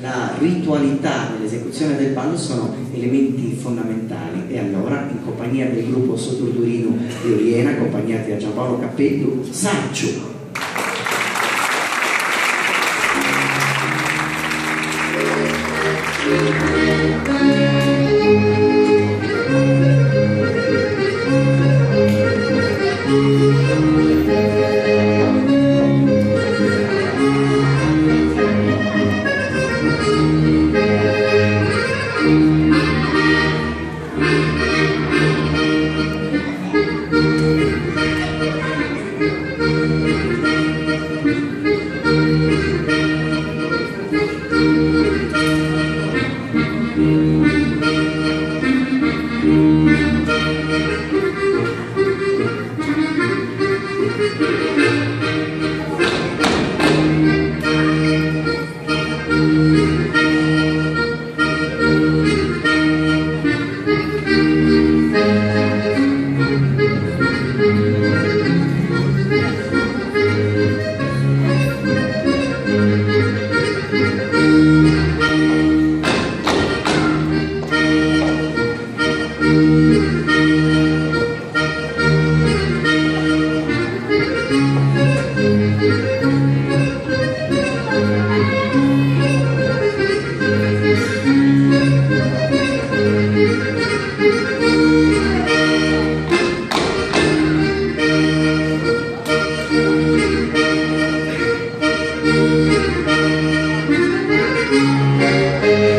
La ritualità dell'esecuzione del ballo sono elementi fondamentali e allora in compagnia del gruppo Soturdurino di Oriena, accompagnati da Giampaolo Cappello, Saccio Música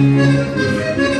Música